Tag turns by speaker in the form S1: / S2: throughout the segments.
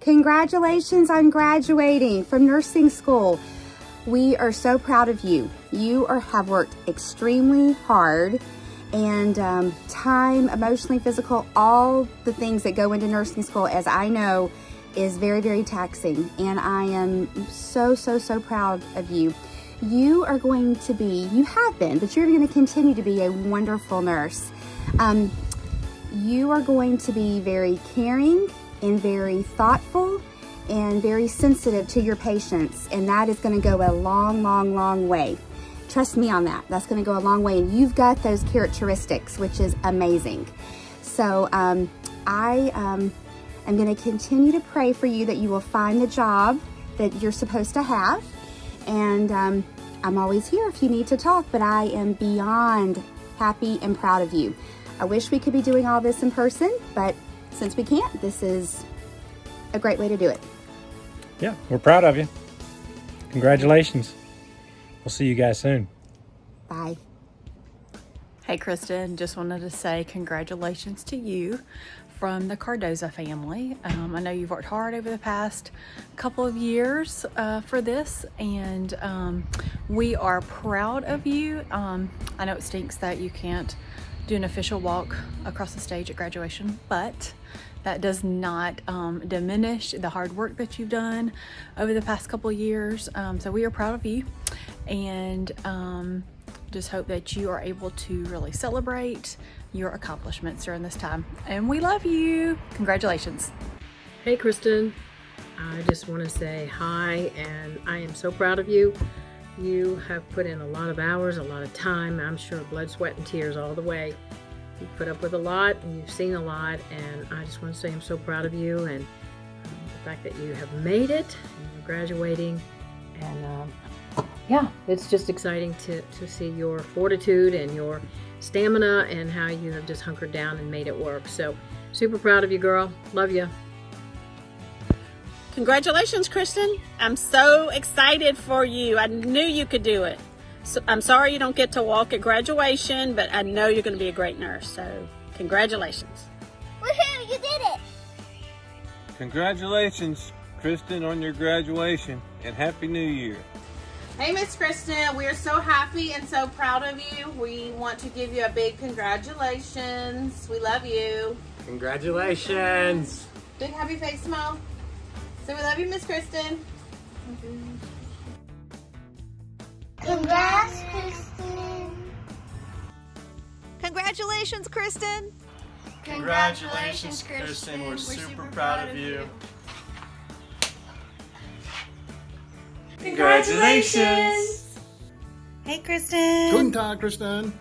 S1: Congratulations on graduating from nursing school. We are so proud of you. You are, have worked extremely hard and um, time, emotionally, physical, all the things that go into nursing school, as I know, is very, very taxing. And I am so, so, so proud of you. You are going to be, you have been, but you're going to continue to be a wonderful nurse. Um, you are going to be very caring and very thoughtful and very sensitive to your patients. And that is going to go a long, long, long way. Trust me on that. That's going to go a long way. And you've got those characteristics, which is amazing. So um, I um, am going to continue to pray for you that you will find the job that you're supposed to have. And um, I'm always here if you need to talk, but I am beyond happy and proud of you. I wish we could be doing all this in person, but since we can't, this is a great way to do it.
S2: Yeah, we're proud of you. Congratulations. We'll see you guys soon.
S1: Bye.
S3: Hey, Kristen, just wanted to say congratulations to you from the Cardoza family. Um, I know you've worked hard over the past couple of years uh, for this, and um, we are proud of you. Um, I know it stinks that you can't do an official walk across the stage at graduation, but that does not um, diminish the hard work that you've done over the past couple of years. Um, so we are proud of you and um, just hope that you are able to really celebrate your accomplishments during this time. And we love you. Congratulations.
S4: Hey, Kristen. I just want to say hi, and I am so proud of you. You have put in a lot of hours, a lot of time. I'm sure blood, sweat, and tears all the way. You've put up with a lot, and you've seen a lot, and I just want to say I'm so proud of you and um, the fact that you have made it, and you're graduating, and um, yeah, it's just exciting to, to see your fortitude and your stamina and how you have just hunkered down and made it work. So, super proud of you, girl. Love you.
S5: Congratulations, Kristen. I'm so excited for you. I knew you could do it. So I'm sorry you don't get to walk at graduation, but I know you're going to be a great nurse. So, congratulations.
S6: Woohoo, you did it!
S7: Congratulations, Kristen, on your graduation, and Happy New Year.
S8: Hey, Miss Kristen, we are so happy and so proud of you. We want to give you a big congratulations. We love you.
S9: Congratulations.
S8: Big happy face smile. So we love you, Miss Kristen.
S6: Congrats, Kristen.
S10: Congratulations, Kristen.
S9: Congratulations, Kristen. We're, super, proud of you.
S11: Congratulations!
S12: Hey, Kristen.
S11: Guten Tag, Kristen.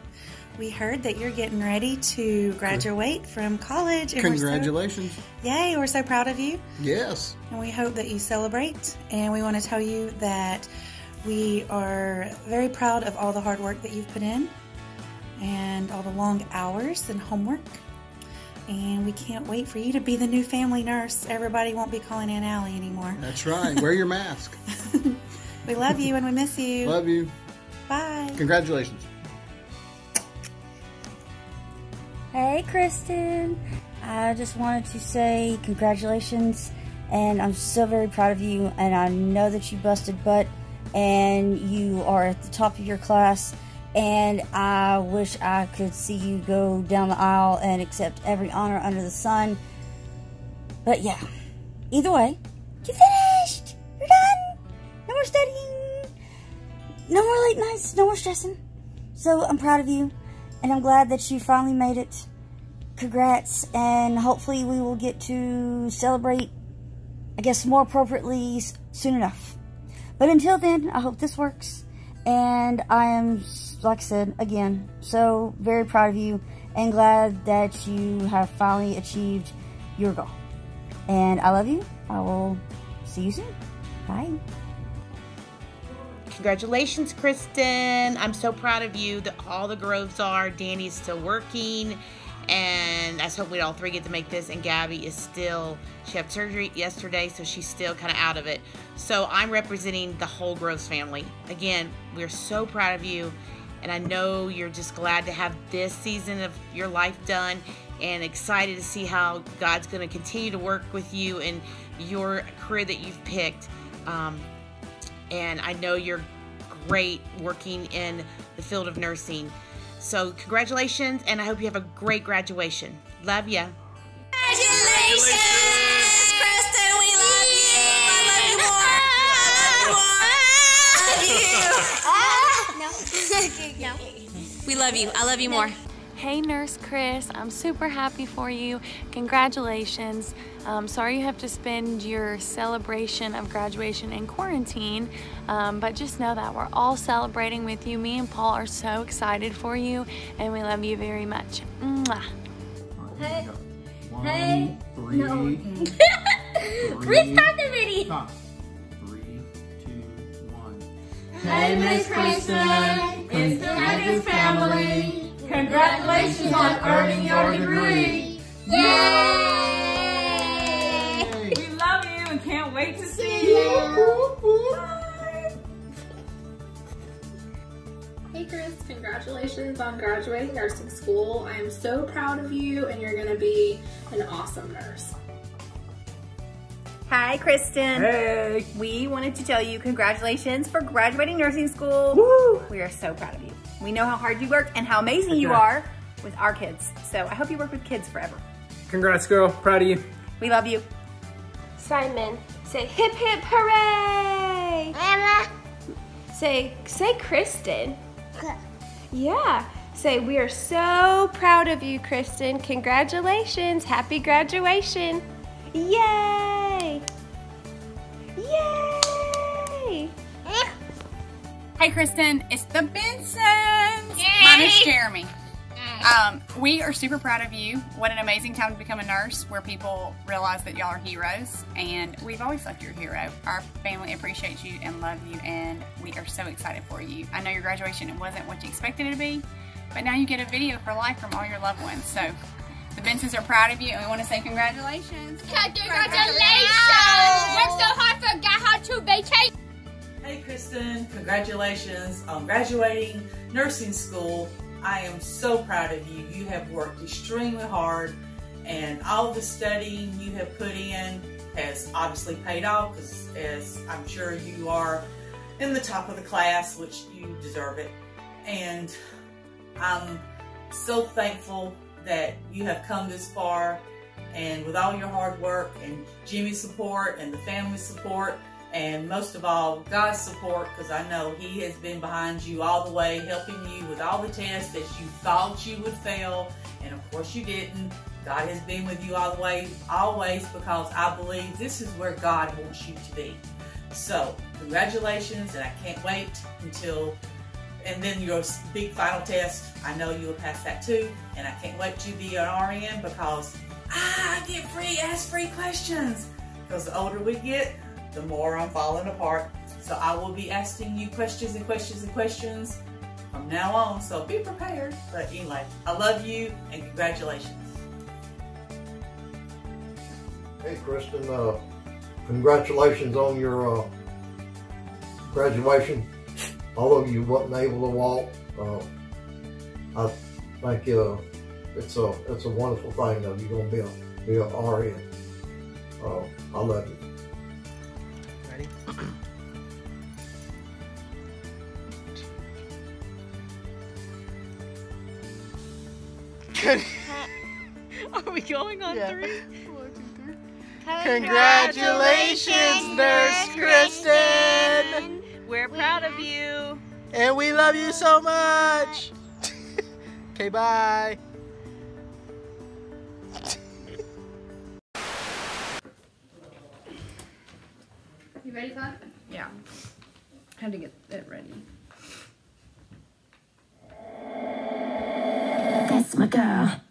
S12: We heard that you're getting ready to graduate from college. and we're so-
S11: Congratulations.
S12: yay, we're so proud of you.
S11: Yes.
S12: And we hope that you celebrate. And we want to tell you that we are very proud of all the hard work that you've put in and all the long hours and homework. And we can't wait for you to be the new family nurse. Everybody won't be calling Aunt Allie anymore.
S11: That's right. Wear your mask.
S12: We love you and we miss you.
S11: Love you.
S12: Bye.
S11: Congratulations.
S13: Hey, Kristen. I just wanted to say congratulations, and I'm so very proud of you. And I know that you busted butt, and you are at the top of your class. And I wish I could see you go down the aisle and accept every honor under the sun. But yeah, either way, you finished. You're done. No more studying. No more late nights. No more stressing. So I'm proud of you, and I'm glad that you finally made it. Congrats, and hopefully we will get to celebrate, I guess, more appropriately soon enough. But until then, I hope this works, and I am, like I said, again, so very proud of you, and glad that you have finally achieved your goal. And I love you. I will see you soon. Bye.
S14: Congratulations, Kristen. I'm so proud of you that all the Groves are. Danny's still working. And I hope we all three get to make this. And Gabby is still, she had surgery yesterday, so she's still kind of out of it. So I'm representing the whole Groves family. Again, we're so proud of you. And I know you're just glad to have this season of your life done. and excited to see how God's going to continue to work with you and your career that you've picked. Um, and I know you're great working in the field of nursing. So, congratulations, and I hope you have a great graduation. Love ya.
S9: Congratulations, Kristen. We love you. I love you more. I love you. no. no. We love you. I love you more.
S10: Hey, Nurse Chris, I'm super happy for you. Congratulations. Um, sorry you have to spend your celebration of graduation in quarantine, um, but just know that we're all celebrating with you. Me and Paul are so excited for you, and we love you very much. Mwah.
S9: Hey.
S15: One,
S9: Hey.
S15: three,
S9: No.
S15: three,
S9: Restart the video.
S15: stop. Three, two, one.
S9: Hey, Miss Kristen. It's the Reddit family. Congratulations on earning your degree. Yay!
S16: We love you and can't wait to see you.
S17: Hey Chris, congratulations on graduating nursing school. I am so proud of you and you're gonna be an awesome nurse.
S18: Hi, Kristen.
S19: Hey.
S18: We wanted to tell you congratulations for graduating nursing school. Woo! We are so proud of you. We know how hard you work and how amazing you are with our kids. So I hope you work with kids forever.
S19: Congrats, girl. Proud of you.
S18: We love you.
S20: Simon, say hip hip hooray!
S21: Emma.
S20: Say, say Kristen. Yeah. Say, we are so proud of you, Kristen. Congratulations. Happy graduation. Yay! Yay!
S22: Hey, Kristen, it's the Bensons. Mine is Jeremy. Um, we are super proud of you. What an amazing time to become a nurse where people realize that y'all are heroes. And we've always loved your hero. Our family appreciates you and love you, and we are so excited for you. I know your graduation wasn't what you expected it to be, but now you get a video for life from all your loved ones. So the Bensons are proud of you, and we want to say congratulations.
S9: Congratulations! Worked so hard for got how to vacation.
S23: Hey Kristen, congratulations on graduating nursing school. I am so proud of you. You have worked extremely hard and all the studying you have put in has obviously paid off because as I'm sure you are in the top of the class, which you deserve it. And I'm so thankful that you have come this far and with all your hard work and Jimmy's support and the family support and most of all God's support because I know he has been behind you all the way helping you with all the tests that you thought you would fail. And of course you didn't. God has been with you all the way always because I believe this is where God wants you to be. So congratulations and I can't wait until and then your big final test. I know you'll pass that too and I can't wait to be an RN because I get free ask free questions. Because the older we get the more I'm falling apart. So I will be asking you questions and questions and questions from now on. So be prepared. But anyway, I love you and congratulations.
S24: Hey, Kristen, uh, congratulations on your uh, graduation. Although you wasn't able to walk, uh, I think uh, it's a it's a wonderful thing. Though you're gonna be a be a RN. Uh, I love you.
S9: Are we going on three?
S6: Congratulations, Nurse Kristen!
S16: We're proud of you.
S6: And we love you so much! okay, bye.
S17: You ready, Todd?
S16: Yeah. Had to get it ready.
S9: That's my girl.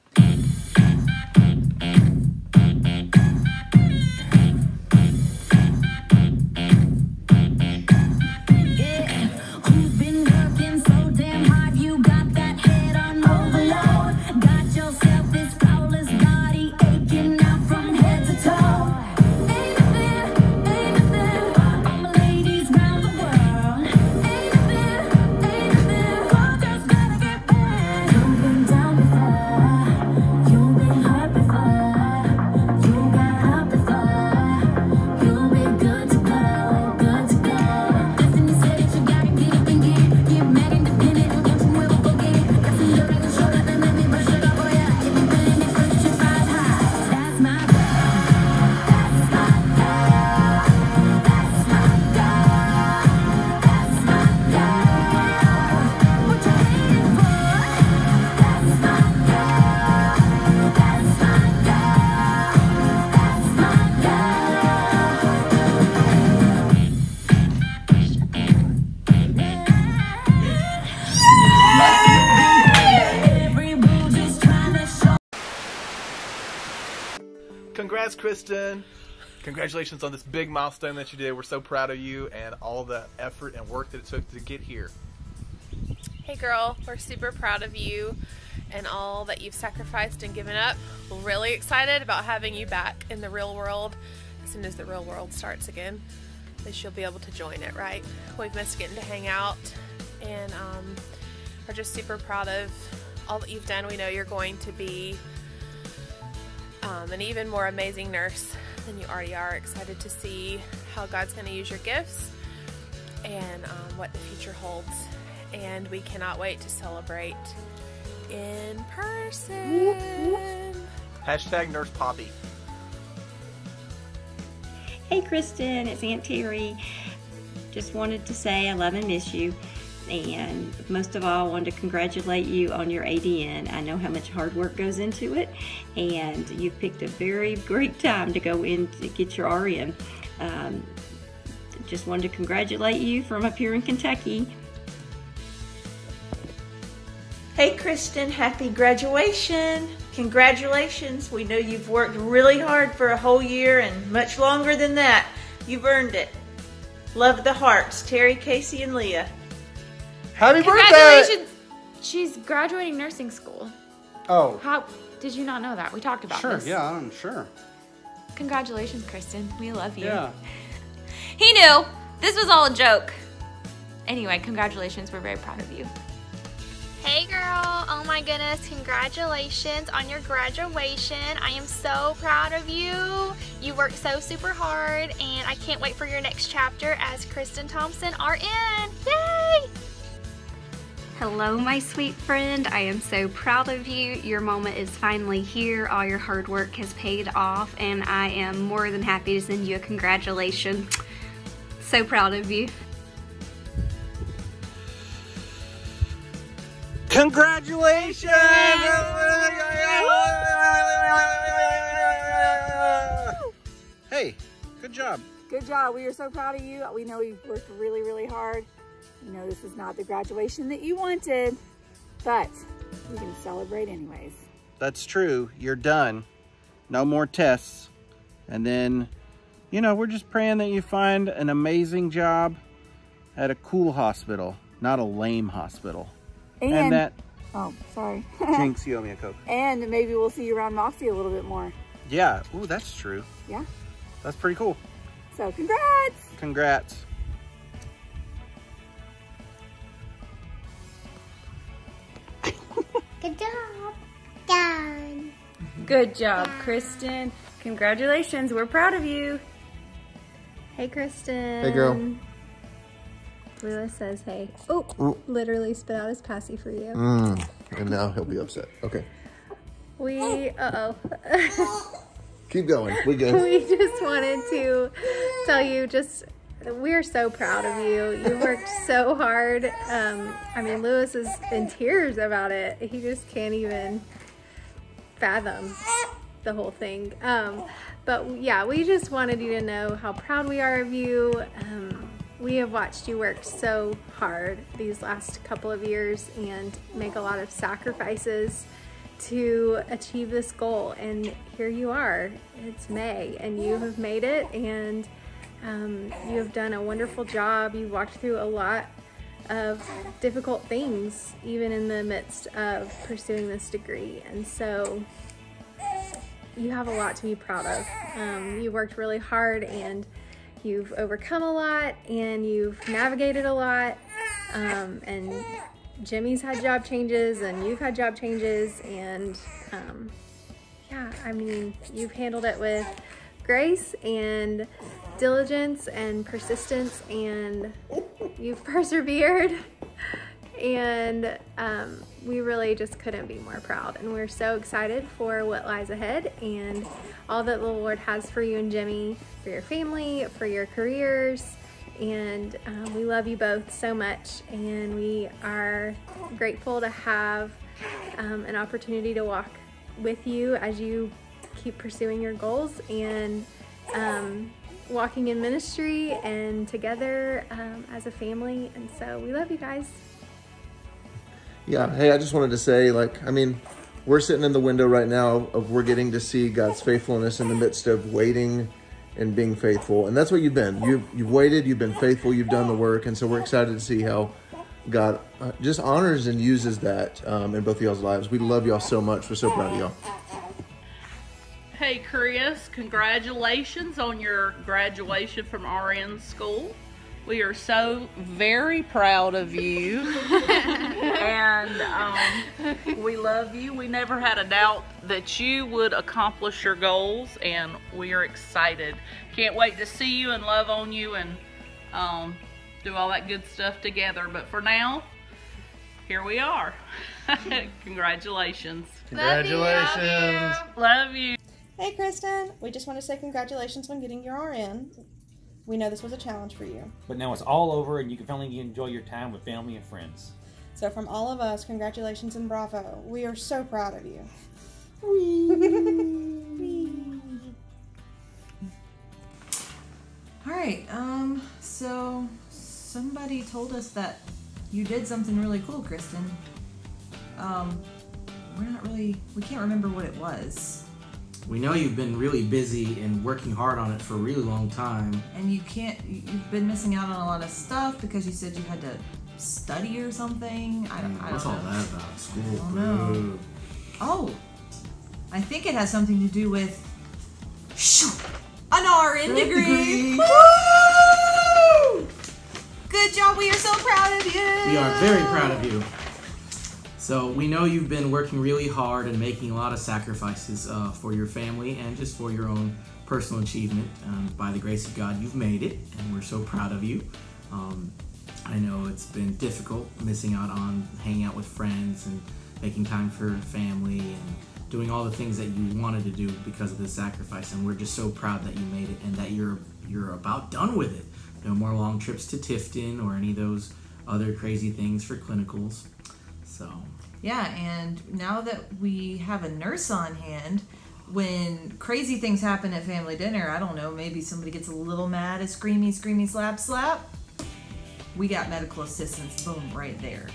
S25: Kristen. Congratulations on this big milestone that you did. We're so proud of you and all the effort and work that it took to get here.
S26: Hey girl, we're super proud of you and all that you've sacrificed and given up. We're really excited about having you back in the real world as soon as the real world starts again. At least you'll be able to join it, right? We've missed getting to hang out and um, are just super proud of all that you've done. We know you're going to be um, an even more amazing nurse than you already are. Excited to see how God's going to use your gifts and um, what the future holds. And we cannot wait to celebrate in person.
S25: Hashtag Nurse Poppy.
S27: Hey Kristen, it's Aunt Terry. Just wanted to say I love and miss you. And most of all, I wanted to congratulate you on your ADN. I know how much hard work goes into it, and you've picked a very great time to go in to get your RN. Um, just wanted to congratulate you from up here in Kentucky.
S28: Hey Kristen, happy graduation. Congratulations. We know you've worked really hard for a whole year and much longer than that. You've earned it. Love the hearts, Terry, Casey, and Leah.
S25: Happy
S29: Congratulations! She's graduating nursing school.
S30: Oh.
S29: How did you not know that? We talked about
S30: Sure,
S29: this.
S30: yeah, I'm sure.
S29: Congratulations, Kristen. We love you.
S30: Yeah.
S29: He knew. This was all a joke. Anyway, congratulations. We're very proud of you.
S20: Hey girl, oh my goodness, congratulations on your graduation. I am so proud of you. You worked so super hard and I can't wait for your next chapter as Kristen Thomson RN. Yay!
S31: Hello, my sweet friend. I am so proud of you. Your moment is finally here. All your hard work has paid off, and I am more than happy to send you a congratulation. So proud of you.
S25: Congratulations! Hey, good job.
S16: Good job. We are so proud of you. We know you've worked really, really hard. You know this is not the graduation that you wanted, but we can celebrate anyways.
S30: That's true. You're done. No more tests. And then, you know, we're just praying that you find an amazing job at a cool hospital, not a lame hospital.
S16: And,
S30: that
S16: oh, sorry.
S30: Jinx, you owe me a Coke.
S16: and maybe we'll see you around Moxie a little bit more.
S30: Yeah. Ooh, that's true.
S16: Yeah.
S30: That's pretty cool.
S16: So congrats.
S30: Congrats.
S6: Good job. Done.
S29: Good job, Kristen. Congratulations. We're proud of you.
S32: Hey, Kristen.
S33: Hey, girl.
S32: Lewis says, hey. Oh,
S33: Ooh.
S32: literally spit out his passy for you.
S33: Mm, and now he'll be upset. Okay.
S32: We, uh-oh.
S33: Keep going. We good.
S32: we just wanted to tell you just we're so proud of you. You worked so hard. Um, I mean, Lewis is in tears about it. He just can't even fathom the whole thing. Um, but yeah, we just wanted you to know how proud we are of you. Um, we have watched you work so hard these last couple of years and make a lot of sacrifices to achieve this goal. And here you are. It's May, and you have made it. And um, you have done a wonderful job. You walked through a lot of difficult things, even in the midst of pursuing this degree. And so you have a lot to be proud of. Um, you worked really hard and you've overcome a lot and you've navigated a lot. Um, and Jimmy's had job changes and you've had job changes. And um, yeah, I mean, you've handled it with grace and diligence and persistence and you've persevered. And um, we really just couldn't be more proud. And we're so excited for what lies ahead and all that the lord has for you and jimmy for your family for your careers. And um, we love you both so much. And we are grateful to have um, an opportunity to walk with you as you keep pursuing your goals and um, walking in ministry and together um, as a family. And so we love you guys.
S33: Yeah. Hey, I just wanted to say, like, I mean, we're sitting in the window right now of we're getting to see God's faithfulness in the midst of waiting and being faithful. And that's what you've been. You've, you've waited, you've been faithful, you've done the work. And so we're excited to see how God uh, just honors and uses that um, in both of y'all's lives. We love y'all so much. We're so proud of y'all.
S34: Hey Chris, congratulations on your graduation from RN school. We are so very proud of you. and um, we love you. We never had a doubt that you would accomplish your goals, and we are excited. Can't wait to see you and love on you and um, do all that good stuff together. But for now, here we are. Congratulations.
S15: Congratulations.
S34: Love you.
S35: Hey, Kristen. We just want to say congratulations on getting your RN. We know this was a challenge for you.
S36: But now it's all over and you can finally enjoy your time with family and friends.
S35: So, from all of us, congratulations and bravo. We are so proud of you. Wee.
S37: All right. Um. So somebody told us that you did something really cool, Kristen. Um. We're not really. We can't remember what it was.
S38: We know you've been really busy and working hard on it for a really long time.
S37: And you can't. you- You've been missing out on a lot of stuff because you said you had to study or something. I don't. Hmm, I don't
S38: What's
S37: know.
S38: all that about? School?
S37: don't know. Oh, I think it has something to do with shoo, an RN degree.
S38: degree.
S37: Woo! Good job. We are so proud of you.
S38: We are very proud of you. So we know you've been working really hard and making a lot of sacrifices uh, for your family and just for your own personal achievement. Um, by the grace of God, you've made it, and we're so proud of you. Um, I know it's been difficult missing out on hanging out with friends and making time for family and doing all the things that you wanted to do because of this sacrifice. And we're just so proud that you made it and that you're you're about done with it. No more long trips to Tifton or any of those other crazy things for clinicals. So
S37: Yeah, and now that we have a nurse on hand, when crazy things happen at family dinner, I don't know, maybe somebody gets a little mad a screamy, screamy, slap, slap. We got medical assistance, boom, right there.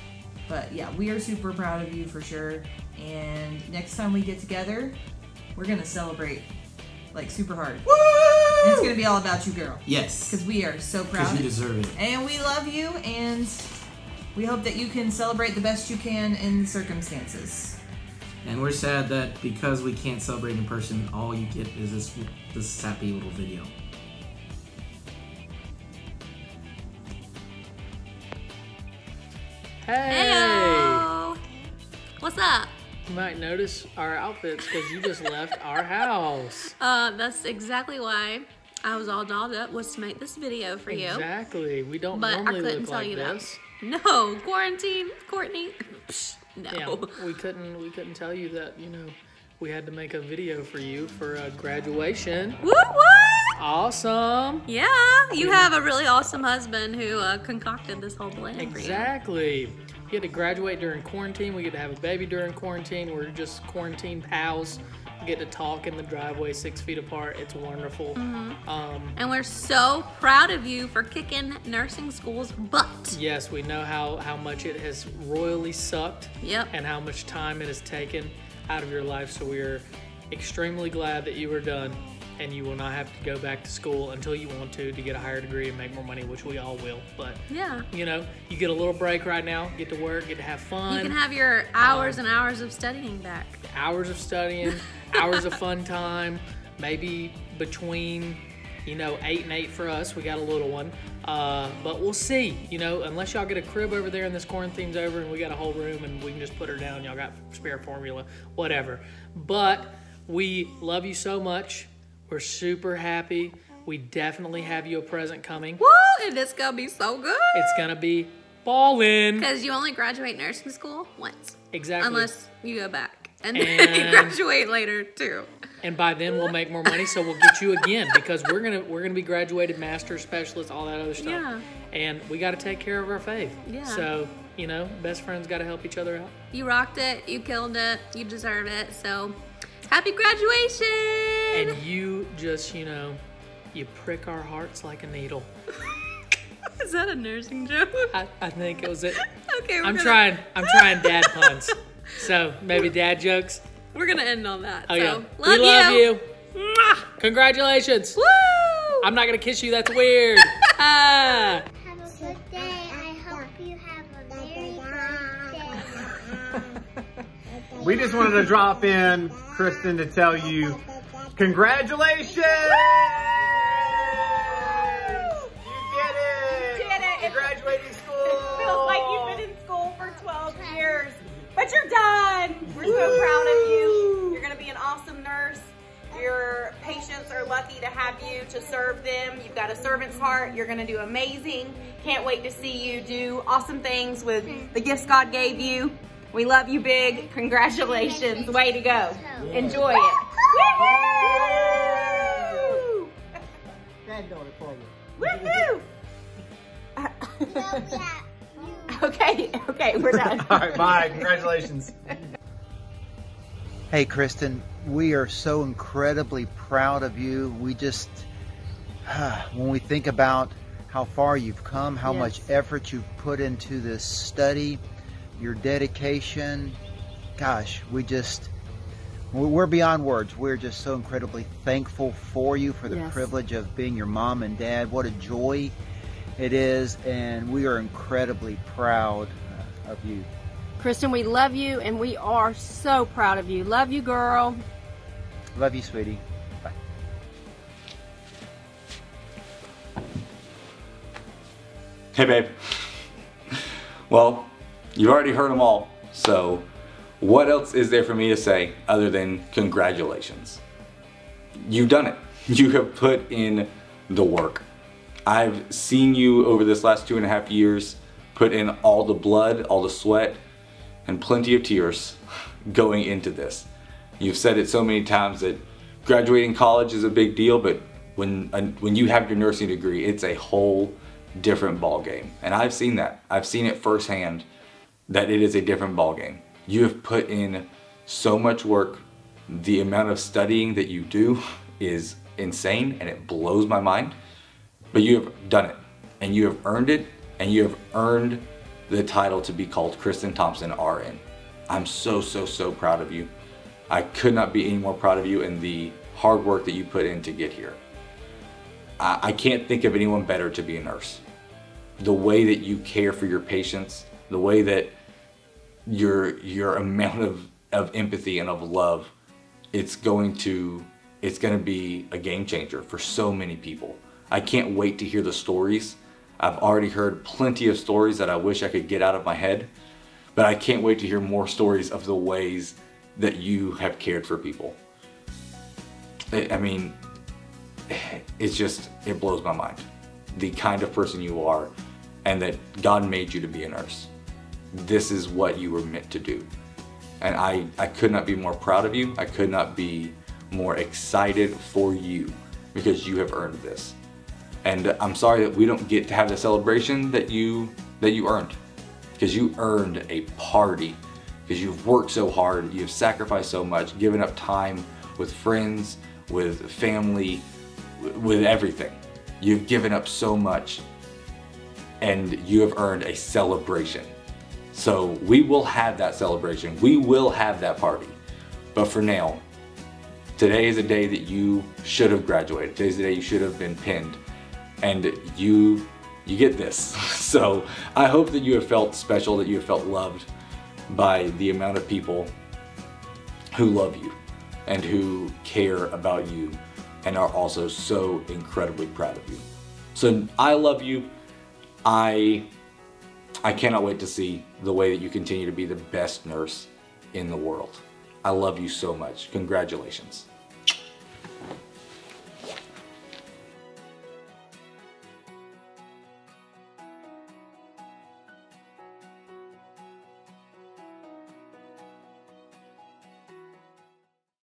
S37: But yeah, we are super proud of you for sure. And next time we get together, we're gonna celebrate like super hard. And it's gonna be all about you, girl.
S38: Yes.
S37: Because we are so proud.
S38: because you deserve it.
S37: And we love you, and we hope that you can celebrate the best you can in the circumstances.
S38: And we're sad that because we can't celebrate in person, all you get is this this sappy little video.
S39: Hey!
S29: Heyo. What's up?
S39: You might notice our outfits because you just left our house.
S29: Uh, that's exactly why I was all dolled up was to make this video for you.
S39: Exactly. We don't
S29: But I couldn't
S39: look
S29: tell
S39: like
S29: you
S39: this.
S29: that. No, quarantine, Courtney. Psh, no.
S39: Yeah, we couldn't. We couldn't tell you that. You know, we had to make a video for you for a graduation.
S29: What? What?
S39: Awesome.
S29: Yeah, you have a really awesome husband who uh, concocted this whole plan for you.
S39: Exactly. You get to graduate during quarantine. We get to have a baby during quarantine. We're just quarantine pals. Get to talk in the driveway six feet apart. It's wonderful.
S29: Mhm.
S39: Um,
S29: And we're so proud of you for kicking nursing school's butt.
S39: yes, we know how, how much it has royally sucked.
S29: Yep.
S39: And how much time it has taken out of your life. So we're extremely glad that you were done and you will not have to go back to school until you want to to get a higher degree and make more money, which we all will. But
S29: Yeah.
S39: you know, you get a little break right now, get to work, get to have fun.
S29: You can have your hours and hours of studying back.
S39: hours of studying, hours of fun time, maybe between, you know, eight and eight for us. We got a little one. Uh, but we'll see, you know, unless y'all get a crib over there and this quarantine's over and we got a whole room and we can just put her down, y'all got spare formula, whatever. But we love you so much. We're super happy. We definitely have you a present coming.
S29: Woo! And it's gonna be so good.
S39: It's gonna be ballin'.
S29: Because you only graduate nursing school once.
S39: Exactly.
S29: Unless you go back. And then you graduate later too.
S39: and by then we'll make more money so we'll get you again because we're gonna we're gonna be graduated master specialists all that other stuff
S29: Yeah.
S39: and we got to take care of our faith
S29: Yeah.
S39: so you know best friends got to help each other out
S29: You rocked it, you killed it, you deserve it. So happy graduation!
S39: And you just you know you prick our hearts like a needle
S29: Is that a nursing joke?
S39: I, I think it was it
S29: Okay, we're
S39: i'm
S29: gonna-
S39: trying i'm trying dad puns so maybe dad jokes
S40: we're gonna end on that.
S39: Okay.
S40: So
S39: Oh, we love you.
S40: Mwah.
S39: Congratulations.
S40: Woo!
S39: I'm not gonna kiss you. That's weird. ah.
S6: Have a good day. I hope you have a very good day.
S15: We just wanted to drop in, Kristen, to tell you congratulations! You did it!
S22: You did it.
S15: You're graduating school!
S22: It Feels like you've been in school for 12 years, but you're done. We're so proud of you. You're going to be an awesome nurse. Your patients are lucky to have you to serve them. You've got a servant's heart. You're going to do amazing. Can't wait to see you do awesome things with the gifts God gave you. We love you big. Congratulations. Way to go. Enjoy it. Woohoo! Okay, okay, we're done.
S15: All right, bye. Congratulations.
S41: Hey, Kristen, we are so incredibly proud of you. We just, when we think about how far you've come, how
S42: Yes.
S41: much effort you've put into this study, your dedication, gosh, we just, we- we're beyond words. We're just so incredibly thankful for you, for the
S42: Yes.
S41: privilege of being your mom and dad. What a joy it is, and we are incredibly proud uh, of you.
S40: Kristen, we love you and we are so proud of you. Love you, girl.
S41: Love you, sweetie. Bye.
S43: Hey, babe. Well, you've already heard them all, so what else is there for me to say other than congratulations? You've done it. You have put in the work. I've seen you over this last two and a half years put in all the blood, all the sweat, and plenty of tears going into this. You've said it so many times that graduating college is a big deal, but when uh, when you have your nursing degree, it's a whole different ball game. And I've seen that. I've seen it firsthand that it is a different ball game. You have put in so much work. The amount of studying that you do is insane and it blows my mind. But you have done it and you have earned it and you have earned the title to be called Kristen Thomson RN. I'm so, so, so proud of you. I could not be any more proud of you and the hard work that you put in to get here. I, I can't think of anyone better to be a nurse. The way that you care for your patients, the way that your your amount of, of empathy and of love, it's going to it's going to be a game changer for so many people. I can't wait to hear the stories. I've already heard plenty of stories that I wish I could get out of my head, but I can't wait to hear more stories of the ways that you have cared for people. I I mean, it's just, it blows my mind. The kind of person you are, and that God made you to be a nurse. This is what you were meant to do. And I, I could not be more proud of you. I could not be more excited for you because you have earned this. And I'm sorry that we don't get to have the celebration that you that you earned. Because you earned a party. Because you've worked so hard, you've sacrificed so much, given up time with friends, with family, with everything. You've given up so much and you have earned a celebration. So we will have that celebration. We will have that party. But for now, today is a day that you should have graduated. Today's the day you should have been pinned. And you you get this. So I hope that you have felt special, that you have felt loved by the amount of people who love you and who care about you and are also so incredibly proud of you. So I love you. I I cannot wait to see the way that you continue to be the best nurse in the world. I love you so much. Congratulations.